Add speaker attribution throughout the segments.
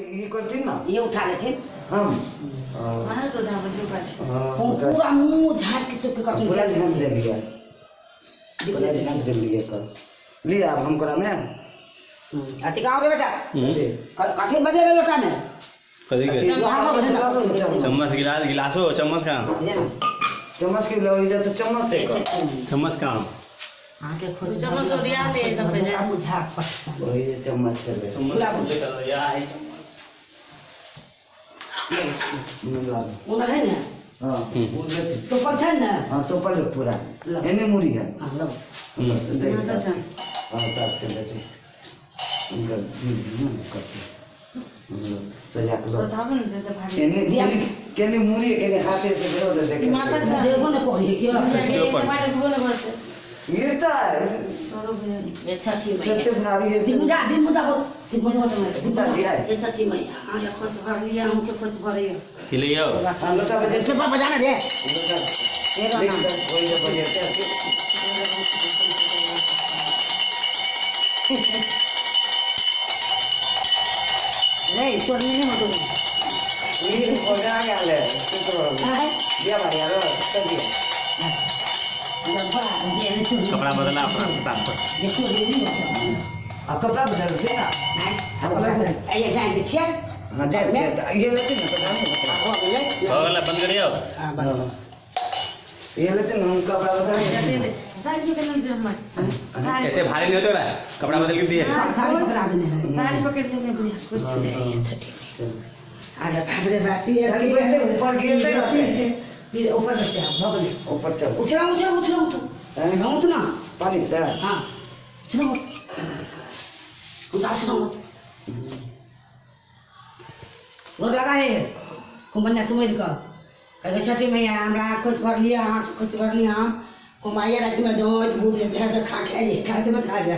Speaker 1: ये करती ना।
Speaker 2: ये उठा लेते।
Speaker 1: हम
Speaker 3: मार तो धावा जो
Speaker 1: हाँ
Speaker 2: पूरा मुँह झाड़ के चुप के कटिंग
Speaker 1: पूरा ध्यान दे लिया। पूरा ध्यान दे लिया कर। लिया अब हम करा में।
Speaker 2: अति कहाँ पे बेटा? क- कथी बजे में लोटा में।
Speaker 4: कथी के चम्मच गिलास गिलासो चम्मच कहाँ?
Speaker 2: ये ना।
Speaker 1: चम्मच के लो इधर तो चम्मच से कर।
Speaker 4: चम्मच कहाँ?
Speaker 2: आके खोज
Speaker 3: चम्मच ओरिया ले सब पे जा।
Speaker 2: झाड़ पटसा
Speaker 1: वही ये चम्मच कर ले मिला दो।
Speaker 2: उनर है ना
Speaker 1: हाँ वो
Speaker 2: तो पर छै ना
Speaker 1: हाँ तो पढ़ पूरा एने मुड़ी है
Speaker 2: हाँ लो
Speaker 3: हाँ। सच्चा।
Speaker 1: हाँ के लेते उनका हम्म, करते सजा के
Speaker 3: तो
Speaker 1: लो
Speaker 3: नहीं देते भारी
Speaker 1: केने मुड़ी केने मुड़ी केने हाथे से गिरो दे देखे
Speaker 3: माता से-
Speaker 2: देखो ना कोई क्या
Speaker 3: ये तुम्हारे तो बोले बोलते
Speaker 1: गिरता है।
Speaker 3: करो भी
Speaker 2: ये
Speaker 1: कितने भारी है।
Speaker 2: दिन मुझा दिन मुझा बोल दिन मुझा बोल
Speaker 1: बुता दिया है।
Speaker 2: ये छठी मैया हाँ। ये खोज भर लिया हम के खोज भर लिया।
Speaker 4: खिलियो
Speaker 1: हाँ लोटा बजे।
Speaker 2: के पापा जाना दे।
Speaker 1: लोटा देख ले, वही जो बजे थे
Speaker 2: नहीं तो नहीं मत
Speaker 1: ये हो जा गया ले तो दिया भाई यार तो दिया।
Speaker 4: कपड़ा बदला अपना
Speaker 1: कपड़ा बदल दे ना
Speaker 2: ये जाएँगे छिया
Speaker 1: हाँ दे ये लेते ना कपड़ा
Speaker 2: हो गए
Speaker 4: हो गला बंद करियो
Speaker 2: हाँ बस
Speaker 1: ये लेते ना हम कपड़ा बदल
Speaker 3: के
Speaker 4: कहते भारी नहीं होते रहा कपड़ा बदल के दिए
Speaker 1: ऊपर गिरते
Speaker 2: फिर ऊपर बैठते हैं भगले
Speaker 1: ऊपर चल।
Speaker 2: उछला उछला उछला उठ
Speaker 1: हैं?
Speaker 2: उठ ना।
Speaker 1: पानी से।
Speaker 2: हाँ। ना मत। गोर लगा है। कुमन्या सुमर का। कहे छठी मैया हमरा खोज भर लिया आँख खोज भर लिया। हम कुमाइया रात में दो भूत देते हैं सब खा खाइए खाते में खा जा।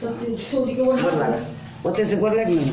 Speaker 2: तो तो छोरी के वो
Speaker 1: लगा। ओते से गोर लग नहीं।